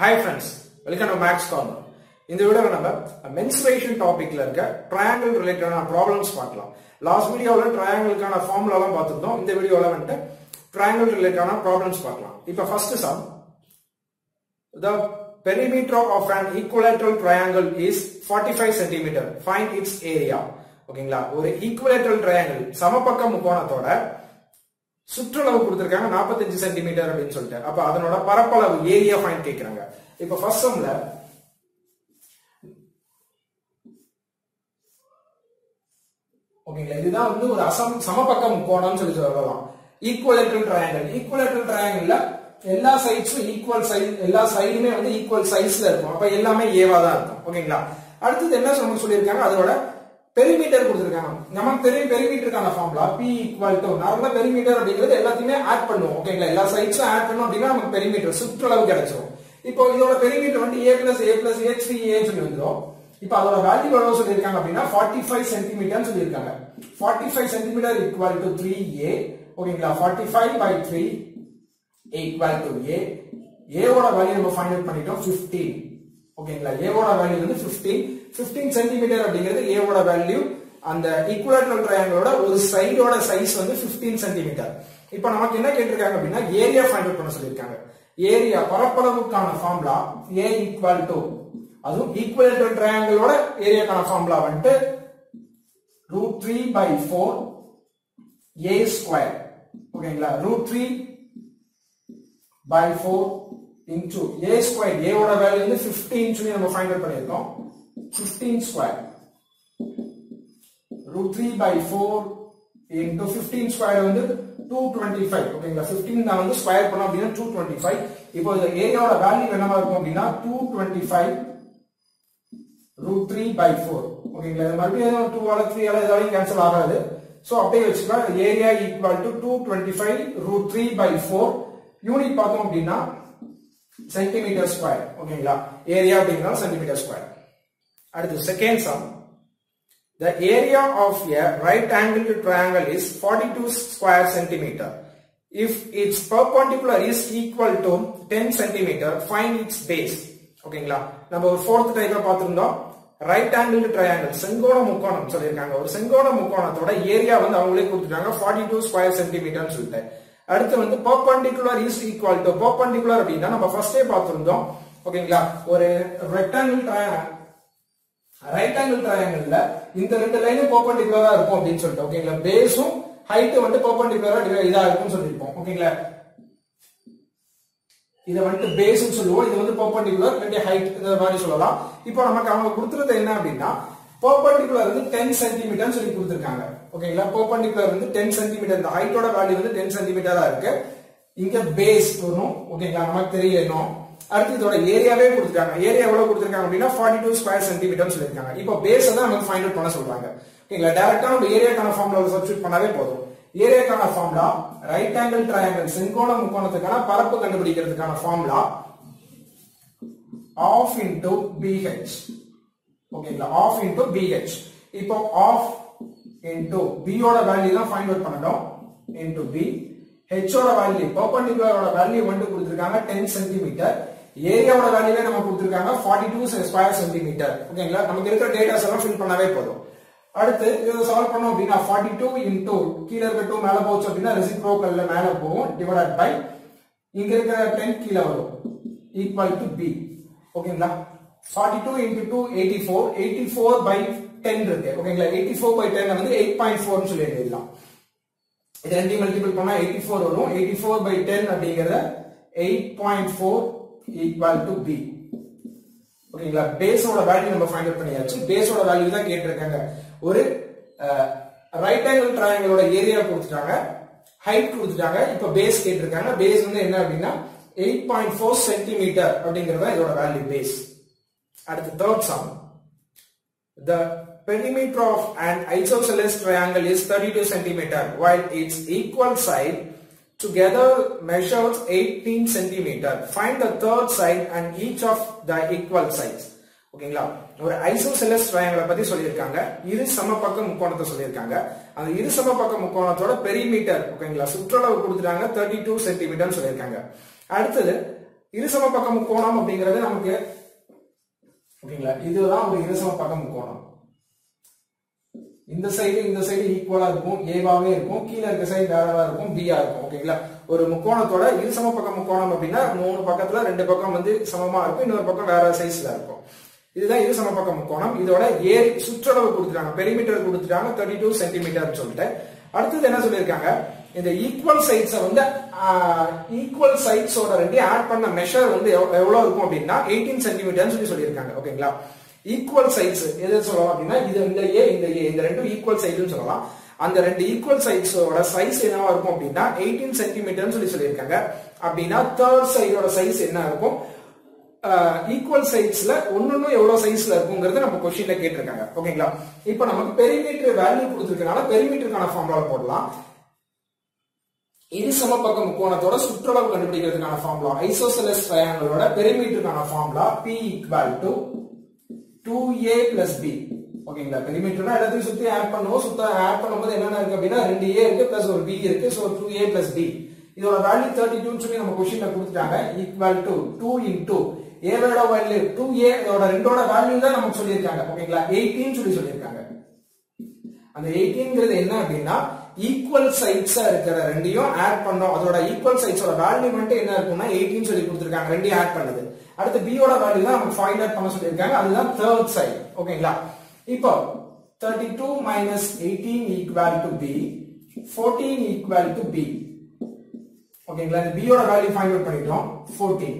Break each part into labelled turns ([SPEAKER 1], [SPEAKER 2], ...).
[SPEAKER 1] Hi friends welcome to Max corner இந்த வீடியோவில் நம்ம மென்சுரேஷன் டாபிக்ல இருக்க ட்ரையாங்கிள் ரிலேட்டடான ப்ராப்ளம்ஸ் பார்க்கலாம். லாஸ்ட் வீடியோவில் ட்ரையாங்கிளுக்கான ஃபார்முலாலாம் பார்த்துருந்தோம். இந்த வீடியோவில் வந்துட்டு ட்ரையாங்கிள் ரிலேட்டடான ப்ராப்ளம்ஸ் பார்க்கலாம். இப்போ first sum the perimeter of and equilateral triangle is forty five centimetre find its area ஓகேங்களா ஒரு ஈக்குவலேட்ரல் ட்ரையாங்கிள் சமபக்க முக்கோணத்தோட சுற்றளவு கொடுத்துருக்காங்க நாற்பத்தஞ்சு சென்டிமீட்டர் அப்படின்னு சொல்லிட்டு. அப்ப அதனோட பரப்பளவு ஏரியா ஃபைன் கேட்கிறாங்க இப்ப ஃபர்ஸ்ட் சம்ல ஓகேங்களா இதுதான் வந்து ஒரு அசம் சமபக்கம் கோணம்னு சொல்லி சொல்லலாம். ஈக்குவலேட்டரல் ட்ரையாங்கிள் ஈக்குவலேட்டரல் ட்ரையாங்கிள்ல எல்லா சைட்ஸும் ஈக்குவல் சைஸ் எல்லா சைடுமே வந்து ஈக்குவல் சைஸ்ல இருக்கும். அப்ப எல்லாமே ஏவா தான் இருக்கும். ஓகேங்களா அடுத்தது என்ன சொல்ல சொல்லியிருக்காங்க? அதோட பெரிமீட்டர் கொடுத்துருக்காங்க. நமக்கு தெரியும் பெரிமீட்டருக்கான ஃபார்முலா பி ஈக்குவல் டு நார்மலா பெரிமீட்டர் அப்படிங்கிறது எல்லாத்தையுமே ஆட் பண்ணுவோம். ஓகேங்களா எல்லா சைட்ஸும் ஆட் பண்ணோம் அப்படின்னா நமக்கு பெரிமீட்டர் சுற்றளவு கிடைச்சிரும். இப்போ இதோட பெரிமீட்டர் வந்து A plus A plus A three ஏன்னு சொல்லி வந்துடும் இப்போ அதோட வேல்யூ எவ்வளவு சொல்லியிருக்காங்க அப்படின்னா ஃபார்ட்டி ஃபைவ் சென்டிமீட்டர் சொல்லியிருக்காங்க forty five centimetre equal to three A ஓகேங்களா forty five by three equal to A ஏவோட வேல்யூ நம்ம ஃபைண்ட் அவுட் பண்ணிட்டோம் 15 ஓகேங்களா ஏவோட வேல்யூ வந்து 15 15 சென்டிமீட்டர் அப்படிங்கிறது ஏவோட வேல்யூ அந்த ஈக்குவலேட்டரல் ட்ரையாங்கிளோட ஒரு சைடோட சைஸ் வந்து 15 சென்டிமீட்டர் இப்போ நமக்கு என்ன கேட்டிருக்காங்க அப்படின்னா ஏரியா ஃபைண்ட் அவுட் பண்ண சொல்லியிருக்காங்க. ஏரியா பரப்பளவுக்கான ஃபார்முலா ஏ ஈக்குவல் டு அதுவும் ஈக்குவலேட்டல் ட்ரையாங்கிளோட ஏரியாக்கான ஃபார்முலா வந்துட்டு root three by four A square ஓகேங்களா root three by four into a square a ஓட வேல்யூ வந்து 15 சொல்லி நம்ம ஃபைண்ட் அவுட் பண்ணிருக்கோம் 15 square root 3 by 4 into 15 square வந்து 225 ஓகேங்களா? 15 நான் வந்து ஸ்கொயர் பண்ணோம் அப்படின்னா 225 இப்போ இந்த ஏரியாவோட வேல்யூ என்னவா இருக்கும் அப்படின்னா 225 ரூட் 3 பை 4 ஓகேங்களா? இது மறுபடியும் 2 ஆல 3 ஆல ஏதாவது கேன்சல் ஆகாது. சோ அப்படியே வச்சுக்கலாம். Area equal to 225 root 3 by 4 unit பார்த்தோம் அப்படின்னா சென்டிமீட்டர் ஸ்கொயர் ஓகேங்களா ஏரியா அப்படிங்கிற சென்டிமீட்டர் ஸ்கொயர் அடுத்து second sum the area of a right angled triangle is 42 square centimeter. If its perpendicular is equal to 10 centimeter find its base. ஓகேங்களா நம்ம ஒரு fourth டைப்ல பார்த்திருந்தோம். ரைட் ஆங்கிள் ட்ரையாங்கிள் செங்கோண முக்கோணம் சொல்லியிருக்காங்க. ஒரு செங்கோண முக்கோணத்தோட ஏரியா வந்து அவங்களே கொடுத்துட்டாங்க. 42 டூ ஸ்கொயர் சென்டிமீட்டர்னு சொல்லிட்டு. அடுத்து வந்து perpendicular is equal to perpendicular அப்படின்னா நம்ம ஃபர்ஸ்டே பார்த்திருந்தோம். ஓகேங்களா? ஒரு ரெக்டாங்கிள் ரைட் ஆங்கிள் ட்ரையாங்கிள்ல இந்த ரெண்டு லைனும் பர்பண்டிகுலரா இருக்கும் அப்படின்னு சொல்லிட்டு ஓகேங்களா? பேஸும் ஹைட் வந்து பர்பண்டிகுலரா இதா இருக்கும்னு சொல்லியிருப்போம். ஓகேங்களா? இதை வந்துட்டு பேஸ்னு சொல்லுவோம். இது வந்து பர்பண்டிகுலர் இல்லாட்டி ஹைட் இந்த மாதிரி சொல்லலாம். இப்போ நமக்கு அவங்க கொடுத்துறது என்ன அப்படின்னா பர்பண்டிகுலர் வந்து டென் சென்டிமீட்டர்னு சொல்லி கொடுத்துருக்காங்க. ஓகேங்களா பர்பண்டிகுலர் வந்து டென் சென்டிமீட்டர் இந்த ஹைட்டோட வேல்யூ வந்து டென் சென்டிமீட்டரா இருக்கு. இங்க பேஸ் வரும் ஓகேங்களா நமக்கு தெரியணும். அடுத்து இதோட ஏரியாவே கொடுத்துருக்காங்க ஏரியா எவ்வளவு கொடுத்துருக்காங்க அப்படின்னா ஃபார்ட்டி டூ ஸ்கொயர் சென்டிமீட்டர் சொல்லியிருக்காங்க. இப்போ பேஸ் தான் நமக்கு ஃபைண்ட் அவுட் பண்ண சொல்றாங்க. ஓகேங்களா டேரக்டா நம்ம ஏரியாக்கான ஒரு சப்ஸ்டியூட் பண்ணாவே போதும். ஏரியாக்கான ஃபார்முலா ரைட் ஆங்கிள் ட்ரையாங்கிள் செங்கோண முக்கோணத்துக்கான பரப்பு கண்டுபிடிக்கிறதுக்கான ஃபார்முலா ஆஃப் இன்டூ பிஹெச் ஓகேங்களா ஆஃப் இன்டூ பிஹெச் இப்போ ஆஃப் இன்டூ பி ஓட வேல்யூ தான் ஃபைண்ட் அவுட் பண்ணணும் இன்டூ பி ஹெச் ஓட வேல்யூ பர்பண்டிகுலரோட வேல்யூ வந்து கொடுத்திருக்காங்க டென் சென்டிமீட்டர் ஏரியாவோட வேல்யூவே நம்ம கொடுத்திருக்காங்க ஃபார்ட்டி டூ ஸ்கொயர் சென்டிமீட்டர் ஓகேங்களா நமக்கு இருக்கிற டேட்டாஸ் எல்லாம் ஃபில் பண்ணாவே போதும். அடுத்து இதை சால்வ் பண்ணோம் அப்படின்னா ஃபார்ட்டி டூ இன்டூ கீழே இருக்க டூ மேல போச்சு அப்படின்னா ரெசிப்ரோக்கல்ல மேல போகும். டிவைட் பை இங்க இருக்கிற டென் கீழே வரும். ஈக்குவல் டு பி ஓகேங்களா forty two into two eighty four eighty four by ten இருக்கு. ஓகேங்களா எயிட்டி ஃபோர் பை டென் வந்து எயிட் பாயிண்ட் ஃபோர்னு சொல்லி எழுதிடலாம் இது ரெண்டையும் மல்டிபிள் பண்ணா எயிட்டி ஃபோர் வரும் எயிட்டி ஃபோர் பை டென் அப்படிங்கறத eight point four equal to B ஓகேங்களா பேஸோட வேல்யூ நம்ம ஃபைண்ட் அவுட் பண்ணியாச்சு. பேஸோட வேல்யூ தான் கேட்டிருக்காங்க. ஒரு ரைட் ஆங்கிள் ட்ரையாங்கிளோட ஏரியா கொடுத்துட்டாங்க. ஹைட் கொடுத்துட்டாங்க. இப்போ பேஸ் கேட்டிருக்காங்க. பேஸ் வந்து என்ன அப்படின்னா எயிட் பாயிண்ட் ஃபோர் சென்டிமீட்டர் அப்படிங்கறத இதோட வேல்யூ பேஸ் அடுத்து third sum the perimeter of an isosceles triangle is 32 centimeter while its equal side together measures 18 centimeter. Find the third side and each of the equal sides. ஓகேங்களா ஒரு isosceles ட்ரையாங்கிளை பத்தி சொல்லியிருக்காங்க. இரு சமபக்க முக்கோணத்தை சொல்லியிருக்காங்க. அந்த இரு சமபக்க முக்கோணத்தோட பெரிமீட்டர் ஓகேங்களா சுற்றளவு கொடுத்துட்டாங்க தேர்ட்டி டூ சென்டிமீட்டர் சொல்லியிருக்காங்க. அடுத்தது இரு பக்க முக்கோணம் அப்படிங்கிறது நமக்கு ஓகேங்களா? இதுதான் ஒரு இருசம பக்க முக்கோணம். இந்த சைடு இந்த சைடு ஈக்குவலா இருக்கும். ஏவாவே இருக்கும். கீழே இருக்க சைடு வேறவா இருக்கும். பியா இருக்கும். ஓகேங்களா ஒரு முக்கோணத்தோட இருசம பக்கம் முக்கோணம் அப்படின்னா மூணு பக்கத்துல ரெண்டு பக்கம் வந்து சமமா இருக்கும். இன்னொரு பக்கம் வேற சைஸ்ல இருக்கும். இதுதான் இரு சமபக்க முக்கோணம். இதோட ஏரி சுற்றளவு கொடுத்துட்டாங்க. பெரிமீட்டர் கொடுத்துட்டாங்க. தேர்ட்டி டூ சென்டிமீட்டர் சொல்லிட்டு. அடுத்தது என்ன சொல்லியிருக்காங்க? இந்த ஈக்குவல் சைட்ஸை வந்து ஈக்குவல் சைட்ஸோட ரெண்டு ஆட் பண்ண மெஷர் வந்து எவ்வளவு இருக்கும் அப்படின்னா எயிட்டீன் சென்டிமீட்டர்னு சொல்லி சொல்லியிருக்காங்க. ஓகேங்களா ஈக்குவல் சைட்ஸ் எது சொல்லலாம் அப்படின்னா இது இந்த ஏ இந்த ஏ இந்த ரெண்டும் ஈக்குவல் சைடுன்னு சொல்லலாம். அந்த ரெண்டு ஈக்குவல் சைட்ஸோட சைஸ் என்னவா இருக்கும் அப்படின்னா எயிட்டீன் சென்டிமீட்டர்னு சொல்லி சொல்லியிருக்காங்க. அப்படின்னா தேர்ட் சைடோட சைஸ் என்ன இருக்கும்? ஈக்குவல் சைட்ஸ்ல ஒன்னொன்னு எவ்வளவு சைஸ்ல இருக்குங்கிறது நம்ம கொஸ்டின்ல கேட்டிருக்காங்க. ஓகேங்களா இப்போ நமக்கு பெரிமீட்டர் வேல்யூ கொடுத்துருக்கனால பெரிமீட்டருக்கான ஃபார்முலா போடலாம். இரு சமபக்க முக்கோணத்தோட சுற்றளவு கண்டுபிடிக்கிறதுக்கான ஃபார்முலா ஐசோசெலஸ் ட்ரையாங்கிளோட பெரிமீட்டருக்கான formula P equal to two A plus B ஓகேங்களா பெரிமீட்டர்னா எல்லாத்தையும் சுத்தி ஆட் பண்ணுவோம். சுத்த ஆட் பண்ணும்போது என்னென்ன இருக்கு அப்படின்னா ரெண்டு ஏ இருக்கு பிளஸ் ஒரு பி இருக்கு. So two A plus B இதோட வேல்யூ தேர்ட்டி டூன்னு சொல்லி நம்ம கொஸ்டின்ல கொடுத்துட்டாங்க. Equal to two in into ஏவோட வேல்யூ டூ ஏ இதோட ரெண்டோட வேல்யூ தான் நமக்கு சொல்லியிருக்காங்க. ஓகேங்களா எயிட்டின்னு சொல்லி சொல்லியிருக்காங்க. அந்த எயிட்டீன்ங்கிறது என்ன அப்படின்னா ஈக்குவல் சைட்ஸா இருக்கிற ரெண்டையும் ஆட் பண்ணோம் அதோட ஈக்குவல் சைட்ஸோட வேல்யூ மட்டும் என்ன இருக்கும்னா 18 சொல்லி கொடுத்துருக்காங்க. ரெண்டையும் ஆட் பண்ணது. அடுத்து பியோட வேல்யூ தான் நமக்கு ஃபைண்ட் அவுட் பண்ண சொல்லியிருக்காங்க. அதுதான் தேர்ட் சைட் ஓகேங்களா இப்போ thirty two minus eighteen equal to B fourteen equal to B ஓகேங்களா இந்த பியோட வேல்யூ ஃபைண்ட் அவுட் பண்ணிட்டோம். 14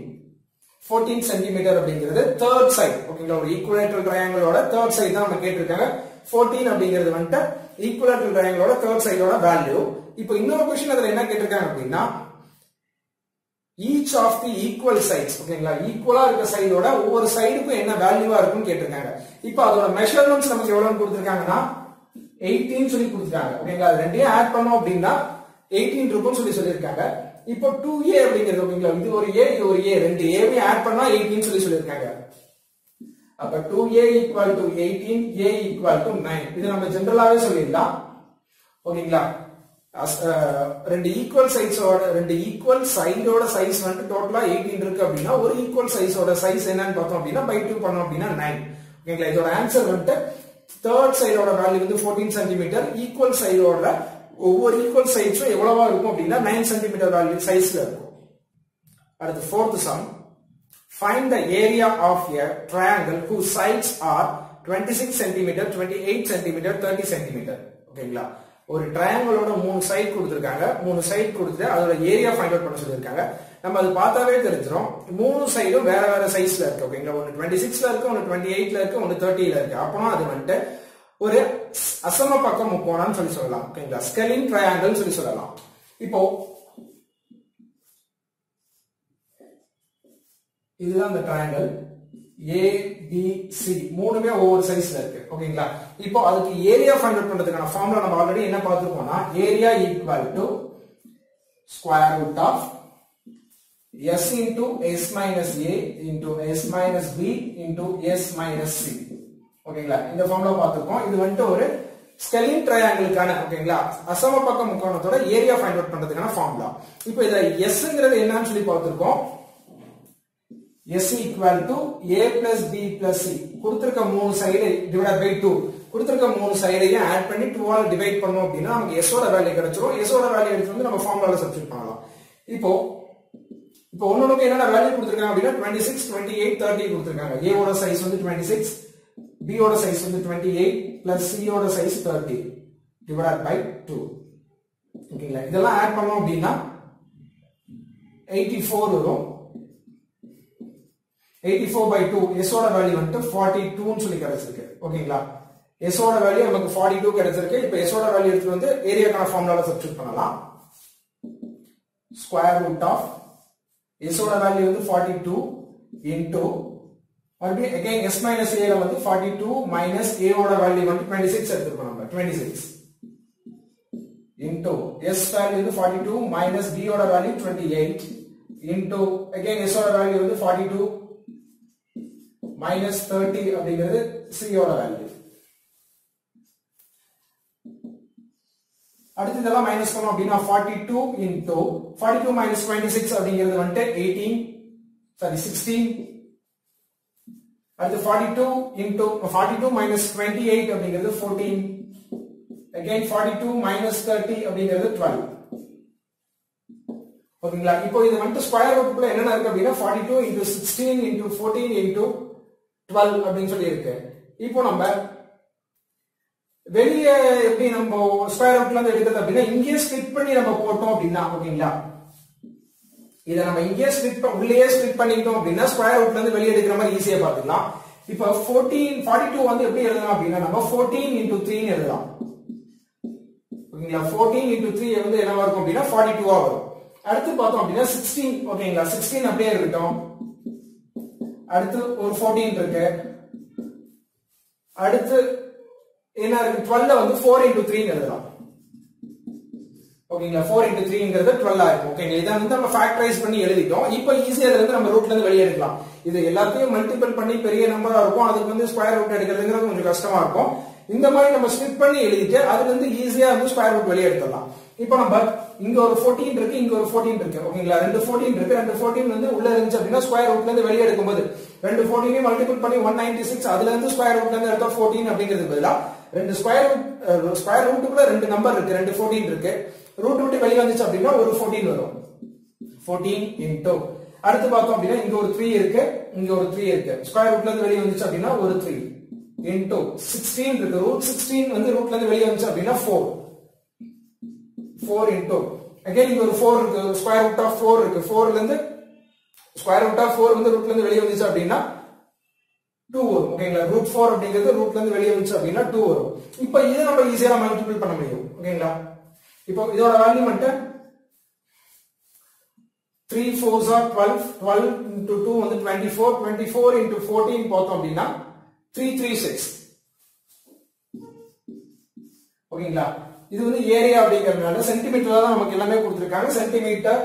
[SPEAKER 1] 14 சென்டிமீட்டர் அப்படிங்கிறது தேர்ட் சைட் ஓகேங்களா ஒரு ஈக்குவலேட்டர் ட்ரையாங்கிளோட தேர்ட் சைடு தான் நம்ம கேட்டிருக்காங்க. 14 அப்படிங்கிறது வந்துட்டு ஈக்குவலேட்டர் ட்ரையாங்கிளோட தேர்ட் சைடோட வேல்யூ இப்போ இன்னொரு கொஸ்டின் அதுல என்ன கேட்டிருக்காங்க அப்படின்னா each of the equal sides ஓகேங்களா? ஈக்குவலா இருக்க சைடோட ஒவ்வொரு சைடுக்கும் என்ன வேல்யூவா இருக்கும்னு கேட்டிருக்காங்க. இப்போ அதோட மெஷர்மெண்ட்ஸ் நமக்கு எவ்வளவுன்னு கொடுத்துருக்காங்கன்னா எயிட்டீன் சொல்லி கொடுத்துருக்காங்க. ஓகேங்களா? அது ரெண்டையும் ஆட் பண்ணோம் அப்படின்னா 18 இருக்கும்னு சொல்லி சொல்லியிருக்காங்க. இப்போ டூ ஏ அப்படிங்கிறது ஓகேங்களா? இது ஒரு ஏ இது ஒரு ஏ ரெண்டு ஏவையும் ஆட் பண்ணா 18 சொல்லி சொல்லியிருக்காங்க. அப்ப 2a equal to 18 a equal to 9 இது நம்ம ஜெனரலாவே சொல்லிடலாம் ஓகேங்களா? Uh, ரெண்டு ஈக்குவல் சைஸோட ரெண்டு ஈக்குவல் சைடோட சைஸ் வந்து டோட்டலா 18 இருக்கு அப்படின்னா ஒரு ஈக்குவல் சைஸோட சைஸ் என்னன்னு பார்த்தோம் அப்படின்னா பை டூ பண்ணோம் அப்படின்னா 9 ஓகேங்களா? இதோட ஆன்சர் வந்துட்டு தேர்ட் சைடோட வேல்யூ வந்து 14 சென்டிமீட்டர் ஈக்குவல் சைடோட ஒவ்வொரு ஈக்குவல் சைஸும் எவ்வளவா இருக்கும் அப்படின்னா 9 சென்டிமீட்டர் வேல்யூ சைஸ்ல இருக்கும். அடுத்து fourth sum find the area of a triangle whose sides are 26 cm 28 cm 30 cm ஓகேங்களா ஒரு ட்ரையாங்கிளோட மூணு சைட் கொடுத்துருக்காங்க. மூணு சைட் கொடுத்துட்டு அதோட ஏரியா ஃபைண்ட் அவுட் பண்ண சொல்லியிருக்காங்க. நம்ம அது பார்த்தாவே தெரிஞ்சிடும் மூணு சைடும் வேற வேற சைஸ்ல இருக்கு. ஓகேங்களா ஒன்று டுவெண்ட்டி சிக்ஸ்ல இருக்கு ஒன்று டுவெண்ட்டி எயிட்ல இருக்கு ஒன்று தேர்ட்டியில இருக்கு. அப்போனா அது வந்துட்டு ஒரு அசம பக்கம் முக்கோணம்னு சொல்லி சொல்லலாம். ஓகேங்களா ஸ்கெலின் ட்ரையாங்கிள்னு சொல்லி சொல்லலாம். இப்போ இதுதான் இந்த ட்ரையாங்கல் ஏ பி சி மூணுமே ஒவ்வொரு சைஸ்ல இருக்கு. ஓகேங்களா இப்போ அதுக்கு ஏரியா ஃபைண்ட் அவுட் பண்றதுக்கான ஃபார்முலா நம்ம ஆல்ரெடி என்ன பார்த்துருக்கோம்னா area equal to square root of S into S minus A into S minus B into S minus C ஓகேங்களா இந்த ஃபார்முலா பார்த்துருக்கோம். இது வந்துட்டு ஒரு ஸ்கெலிங் ட்ரையாங்கிளுக்கான ஓகேங்களா அசம பக்க முக்கோணத்தோட ஏரியா ஃபைண்ட் அவுட் பண்றதுக்கான ஃபார்முலா இப்போ இதை எஸ்ங்கிறது என்னன்னு சொல்லி பார்த்துருக்கோம். S equal to A plus B plus C கொடுத்திருக்க மூணு சைடு டிவைட் பை டூ கொடுத்திருக்க மூணு சைடையும் ஆட் பண்ணி 2 ஆல் டிவைட் பண்ணோம் அப்படின்னா நமக்கு s ஓட வேல்யூ கிடைச்சிரும். S வேல்யூ எடுத்து வந்து நம்ம ஃபார்முலால சப்ஸ்டிட் பண்ணலாம். இப்போ இப்போ ஒன்னொன்னுக்கு என்னென்ன வேல்யூ கொடுத்திருக்காங்க அப்படின்னா 26 28 30 கொடுத்திருக்காங்க. A ஓட சைஸ் வந்து டுவெண்ட்டி சிக்ஸ் பியோட சைஸ் வந்து 28 எயிட் c சியோட சைஸ் 30 டிவைட் பை டூ ஓகேங்களா இதெல்லாம் ஆட் பண்ணோம் அப்படின்னா 84 வரும். எயிட்டி ஃபோர் பை டூ எஸோட வேல்யூ வந்துட்டு ஃபார்ட்டி டூன்னு சொல்லி கிடைச்சிருக்கு. ஓகேங்களா? எஸோட வேல்யூ நமக்கு ஃபார்ட்டி டூ கிடைச்சிருக்கு. இப்போ எஸோட வேல்யூ எடுத்து வந்து ஏரியாக்கான ஃபார்முலால சப்ஸ்டியூட் பண்ணலாம். ஸ்கொயர் ரூட் ஆஃப் எஸோட வேல்யூ வந்து ஃபார்ட்டி டூ இன்டூ மறுபடியும் அகைன் எஸ் மைனஸ் ஏல வந்து ஃபார்ட்டி டூ மைனஸ் ஏவோட வேல்யூ வந்து டுவெண்ட்டி சிக்ஸ் எடுத்துருக்கோம் நம்ம. Twenty six into S value வந்து ஃபார்ட்டி டூ மைனஸ் பியோட value twenty eight into again எஸோட value வந்து ஃபார்ட்டி டூ மைனஸ் தேர்ட்டி அப்படிங்கிறது சியோட வேல்யூ அடுத்து இதெல்லாம் மைனஸ் பண்ணோம் அப்படின்னா forty two into forty two minus twenty six அப்படிங்கிறது வந்துட்டு 18 சாரி சிக்ஸ்டீன் அடுத்து forty two into forty two minus twenty eight அப்படிங்கிறது fourteen again forty two minus thirty அப்படிங்கிறது டுவெல் ஓகேங்களா? இப்போ இது வந்துட்டு ஸ்கொயர் ரூட்குள்ள என்னென்ன இருக்கு அப்படின்னா forty two into sixteen into fourteen into twelve அப்படின்னு சொல்லி இருக்கு இப்போ நம்ம வெளியே எப்படி நம்ம ஸ்கொயர் ரூட்ல இருந்து எடுக்கிறது அப்படின்னா இங்கேயே ஸ்பிளிட் பண்ணி நம்ம போட்டோம் அப்படின்னா ஓகேங்களா? இதை நம்ம இங்கேயே ஸ்பிளிட் உள்ளேயே ஸ்பிளிட் பண்ணிட்டோம் அப்படின்னா ஸ்கொயர் ரூட்ல இருந்து வெளியே எடுக்கிற மாதிரி ஈஸியா பாத்துக்கலாம் இப்போ ஃபோர்டீன் ஃபார்ட்டி டூ வந்து எப்படி எழுதலாம் அப்படின்னா நம்ம ஃபோர்டீன் இன்டூ த்ரீன்னு எழுதலாம். ஓகேங்களா? ஃபோர்டீன் இன்டூ த்ரீ வந்து என்னவா இருக்கும் அப்படின்னா ஃபார்ட்டி டூவா வரும். அடுத்து பார்த்தோம் அப்படின்னா சிக்ஸ்டீன் ஓகேங்களா? சிக்ஸ்டீன் அப்படியே இருக்கட்டும். அடுத்து ஒரு ஃபோர்டீன் இருக்கு. அடுத்து என்ன இருக்கு? டுவெல்ல வந்து ஃபோர் இன்டூ த்ரீன்னு எழுதலாம். ஓகேங்களா? ஃபோர் இன்டூ த்ரீங்கிறது டுவெல் ஆயிருக்கும் ஓகேங்களா? இதை வந்து நம்ம ஃபேக்டரைஸ் பண்ணி எழுதிட்டோம். இப்போ ஈஸியாக இருந்து நம்ம ரூட்ல இருந்து வெளியே எடுக்கலாம். இது எல்லாத்தையும் மல்டிபிள் பண்ணி பெரிய நம்பரா இருக்கும். அதுக்கு வந்து ஸ்கொயர் ரூட் எடுக்கிறதுங்கிறது கொஞ்சம் கஷ்டமா இருக்கும். இந்த மாதிரி நம்ம ஸ்பிட் பண்ணி எழுதிட்டு அதுல இருந்து ஈஸியா வந்து ஸ்கொயர் ரூட் வெளியே எடுத்துடலாம். இப்போ நம்ம இங்க ஒரு 14 இருக்கு இங்க ஒரு 14 இருக்கு. ஓகேங்களா? ரெண்டு 14 இருக்கு ரெண்டு 14 வந்து உள்ள இருந்துச்சு அப்படின்னா ஸ்கொயர் ரூட்ல இருந்து வெளியே எடுக்கும்போது. ரெண்டு 14 மல்டிபிள் பண்ணி 196 அதுல இருந்து ஸ்கொயர் ரூட்ல இருந்து எடுத்தா 14 அப்படிங்கிறது பதிலா ரெண்டு ஸ்கொயர் ரூட் ஸ்கொயர் ரூட்டுக்குள்ள ரெண்டு நம்பர் இருக்கு ரெண்டு 14 இருக்கு. ரூட் விட்டு வெளியே வந்துச்சு அப்படின்னா ஒரு 14 வரும். 14 இன்டோ அடுத்து பார்த்தோம் அப்படின்னா இங்க ஒரு 3 இருக்கு இங்க ஒரு 3 இருக்கு. ஸ்கொயர் ரூட்ல இருந்து வெளியே வந்துச்சு அப்படின்னா ஒரு 3 இன்டோ 16 இருக்கு. ரூட் 16 வந்து ரூட்ல இருந்து வெளியே வந்துச்சு அப்படின்னா 4 ஃபோர் இன்டூ அகைன் இங்க ஒரு ஃபோர் இருக்கு. ஸ்கொயர் ரூட் ஆஃப் ஃபோர் இருக்கு. ஃபோர்ல இருந்து ஸ்கொயர் ரூட் ஆஃப் ஃபோர் வந்து ரூட்ல இருந்து வெளியே வந்துச்சு அப்படின்னா டூ வரும். ஓகேங்களா ரூட் ஃபோர் அப்படிங்கிறது ரூட்ல இருந்து வெளியே வந்துச்சு அப்படின்னா டூ வரும். இப்போ இதை நம்ம ஈஸியா மல்டிபிள் பண்ண முடியும். ஓகேங்களா இப்போ இதோட வேல்யூ மட்டும் 3 4s are 12 12 into 2 வந்து 24 24 into 14 பார்த்தோம் அப்படின்னா 336 ஓகேங்களா இது வந்து ஏரியா அப்படிங்கறதுனால சென்டிமீட்டர்ல தான் நமக்கு எல்லாமே கொடுத்துருக்காங்க. சென்டிமீட்டர்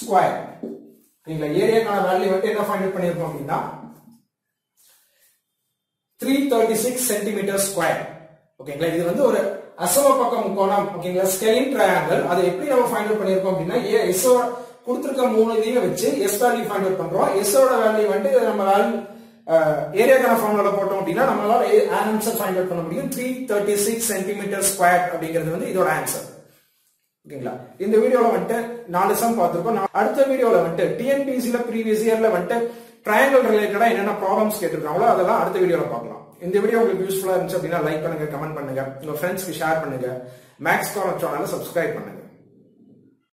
[SPEAKER 1] ஸ்கொயர் ஓகேங்களா? ஏரியாக்கான வேல்யூ வந்து என்ன ஃபைண்ட் அவுட் பண்ணிருக்கோம் அப்படின்னா three thirty six centimetre square ஓகேங்களா? இது வந்து ஒரு அசம பக்கம் கோணம். ஓகேங்களா? ஸ்கெலின் ட்ரையாங்கிள் அதை எப்படி நம்ம ஃபைண்ட் அவுட் பண்ணிருக்கோம் அப்படின்னா எஸ் கொடுத்துருக்க மூணு இதையும் வச்சு எஸ் வேல்யூ ஃபைண்ட் அவுட் பண்றோம். எஸ் ஓட வேல்யூ வந்து நம்ம வேல்யூ ஏரியாக்கான ஃபார்முலா போட்டோம் அப்படின்னா நம்மளால ஆன்சர் ஃபைண்ட் அவுட் பண்ண முடியும். Three thirty six centimetre square அப்படிங்கிறது வந்து இதோட ஆன்சர் ஓகேங்களா? இந்த வீடியோல வந்துட்டு நாலு சம் பார்த்துருக்கோம். நான் அடுத்த வீடியோல வந்துட்டு டிஎன்பிசியில ப்ரீவியஸ் இயர்ல வந்துட்டு ட்ரையாங்கல் ரிலேட்டடா என்னென்ன ப்ராப்ளம்ஸ் கேட்டிருக்காங்களோ அதெல்லாம் அடுத்த வீடியோல பார்க்கலாம். இந்த வீடியோ உங்களுக்கு யூஸ்ஃபுல்லா இருந்துச்சு அப்படின்னா லைக் பண்ணுங்க கமெண்ட் பண்ணுங்க. உங்க ஃப்ரெண்ட்ஸ்க்கு ஷேர் பண்ணுங்க. மேக்ஸ் கார்னர் சேனலை சப்ஸ்கிரைப் பண்ணுங்க.